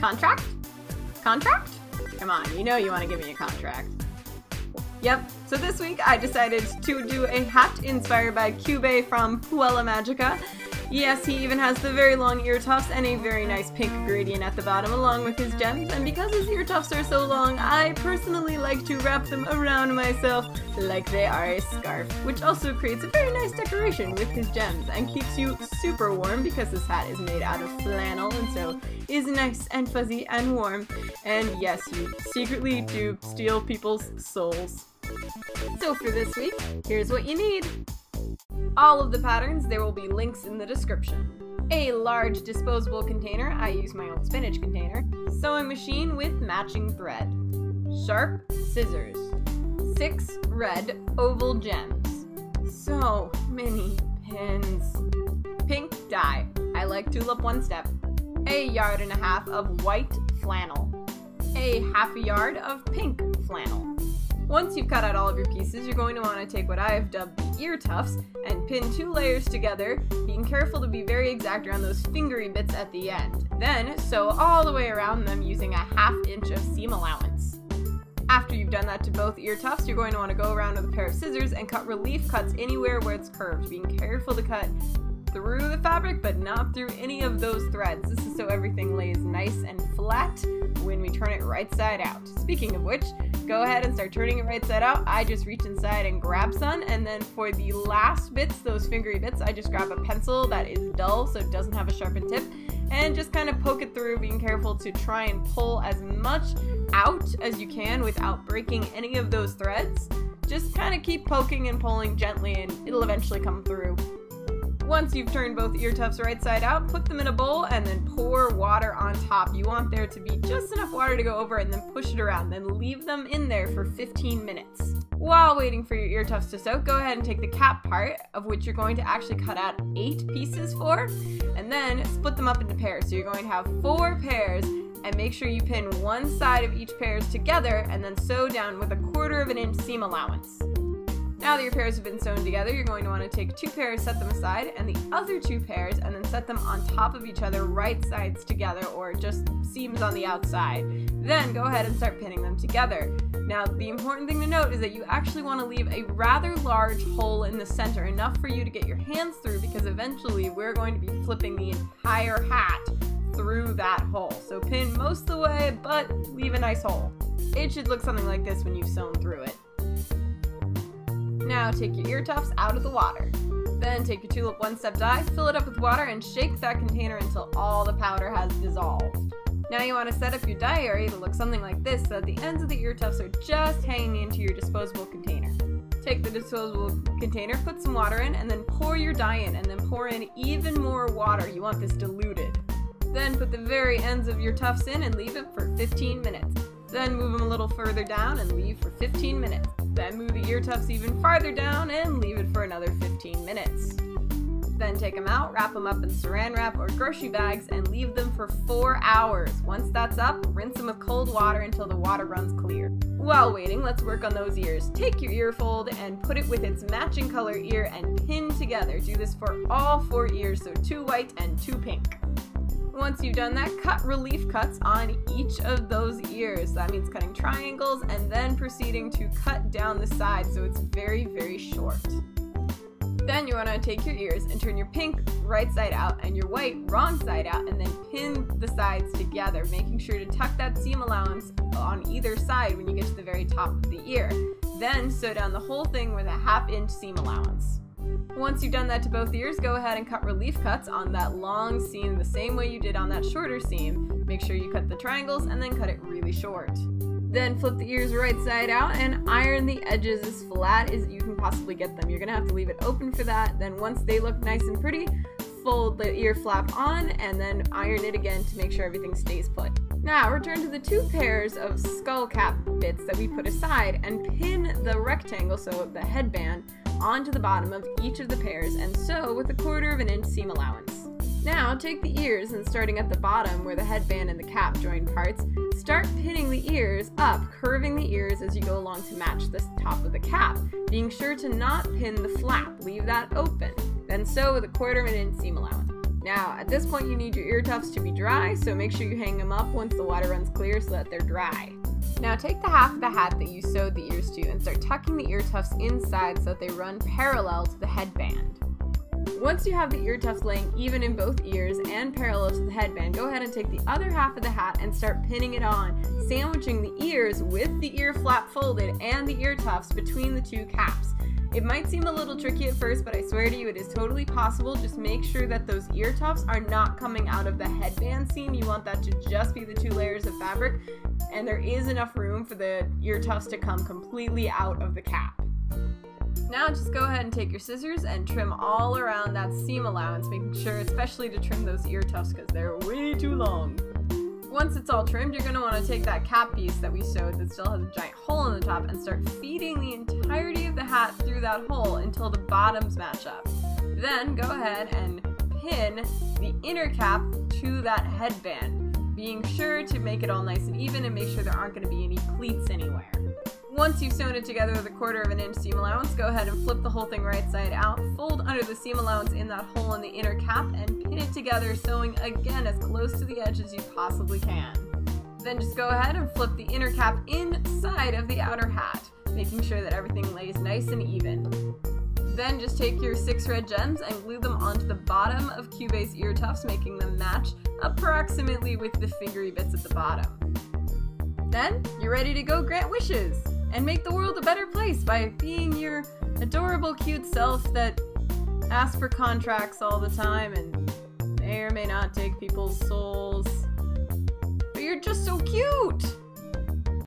Contract? Contract? Come on, you know you want to give me a contract. Yep, so this week I decided to do a hat inspired by Kyubey from Puella Magica. Yes, he even has the very long ear tufts and a very nice pink gradient at the bottom along with his gems, and because his ear tufts are so long, I personally like to wrap them around myself like they are a scarf, which also creates a very nice decoration with his gems and keeps you super warm because this hat is made out of flannel and so is nice and fuzzy and warm. And yes, you secretly do steal people's souls. So for this week, here's what you need all of the patterns, there will be links in the description. A large disposable container, I use my old spinach container, sewing machine with matching thread, sharp scissors, six red oval gems, so many pins, pink dye, I like tulip one step, a yard and a half of white flannel, a half a yard of pink flannel, once you've cut out all of your pieces, you're going to want to take what I have dubbed the ear tufts and pin two layers together, being careful to be very exact around those fingery bits at the end. Then sew all the way around them using a half inch of seam allowance. After you've done that to both ear tufts, you're going to want to go around with a pair of scissors and cut relief cuts anywhere where it's curved, being careful to cut through the fabric but not through any of those threads. This is so everything lays nice and flat when we turn it right side out. Speaking of which, go ahead and start turning it right side out. I just reach inside and grab some, and then for the last bits, those fingery bits, I just grab a pencil that is dull so it doesn't have a sharpened tip, and just kind of poke it through, being careful to try and pull as much out as you can without breaking any of those threads. Just kind of keep poking and pulling gently, and it'll eventually come through. Once you've turned both ear tufts right side out, put them in a bowl and then pour water on top. You want there to be just enough water to go over and then push it around. Then leave them in there for 15 minutes. While waiting for your ear tufts to soak, go ahead and take the cap part, of which you're going to actually cut out eight pieces for, and then split them up into pairs. So you're going to have four pairs and make sure you pin one side of each pairs together and then sew down with a quarter of an inch seam allowance. Now that your pairs have been sewn together, you're going to want to take two pairs, set them aside, and the other two pairs, and then set them on top of each other, right sides together, or just seams on the outside. Then go ahead and start pinning them together. Now, the important thing to note is that you actually want to leave a rather large hole in the center, enough for you to get your hands through, because eventually we're going to be flipping the entire hat through that hole. So pin most of the way, but leave a nice hole. It should look something like this when you've sewn through it. Now take your ear tufts out of the water. Then take your tulip one step dye, fill it up with water, and shake that container until all the powder has dissolved. Now you want to set up your dye area to look something like this so that the ends of the ear tufts are just hanging into your disposable container. Take the disposable container, put some water in, and then pour your dye in, and then pour in even more water. You want this diluted. Then put the very ends of your tufts in and leave it for 15 minutes. Then move them a little further down and leave for 15 minutes. Then move the ear tufts even farther down and leave it for another 15 minutes. Then take them out, wrap them up in saran wrap or grocery bags, and leave them for 4 hours. Once that's up, rinse them with cold water until the water runs clear. While waiting, let's work on those ears. Take your ear fold and put it with its matching color ear and pin together. Do this for all four ears, so two white and two pink. Once you've done that, cut relief cuts on each of those ears. That means cutting triangles and then proceeding to cut down the side so it's very, very short. Then you want to take your ears and turn your pink right side out and your white wrong side out and then pin the sides together, making sure to tuck that seam allowance on either side when you get to the very top of the ear. Then sew down the whole thing with a half inch seam allowance. Once you've done that to both ears, go ahead and cut relief cuts on that long seam the same way you did on that shorter seam. Make sure you cut the triangles and then cut it really short. Then flip the ears right side out and iron the edges as flat as you can possibly get them. You're gonna have to leave it open for that. Then once they look nice and pretty, fold the ear flap on and then iron it again to make sure everything stays put. Now return to the two pairs of skull cap bits that we put aside and pin the rectangle, so the headband, onto the bottom of each of the pairs and sew with a quarter of an inch seam allowance. Now take the ears and starting at the bottom where the headband and the cap join parts, start pinning the ears up, curving the ears as you go along to match the top of the cap, being sure to not pin the flap, leave that open. Then sew with a quarter of an inch seam allowance. Now, at this point, you need your ear tufts to be dry, so make sure you hang them up once the water runs clear so that they're dry. Now take the half of the hat that you sewed the ears to and start tucking the ear tufts inside so that they run parallel to the headband. Once you have the ear tufts laying even in both ears and parallel to the headband, go ahead and take the other half of the hat and start pinning it on, sandwiching the ears with the ear flap folded and the ear tufts between the two caps. It might seem a little tricky at first, but I swear to you it is totally possible. Just make sure that those ear tufts are not coming out of the headband seam. You want that to just be the two layers of fabric, and there is enough room for the ear tufts to come completely out of the cap. Now just go ahead and take your scissors and trim all around that seam allowance, making sure especially to trim those ear tufts because they're way too long. Once it's all trimmed, you're going to want to take that cap piece that we sewed that still has a giant hole in the top and start feeding the entirety of the hat through that hole until the bottoms match up. Then go ahead and pin the inner cap to that headband, being sure to make it all nice and even and make sure there aren't going to be any pleats anywhere. Once you've sewn it together with a quarter of an inch seam allowance, go ahead and flip the whole thing right side out, fold under the seam allowance in that hole in the inner cap, and pin it together, sewing again as close to the edge as you possibly can. Then just go ahead and flip the inner cap inside of the outer hat, making sure that everything lays nice and even. Then just take your six red gems and glue them onto the bottom of Kyubey's ear tufts, making them match approximately with the fingery bits at the bottom. Then, you're ready to go grant wishes! And make the world a better place by being your adorable, cute self that asks for contracts all the time and may or may not take people's souls. But you're just so cute!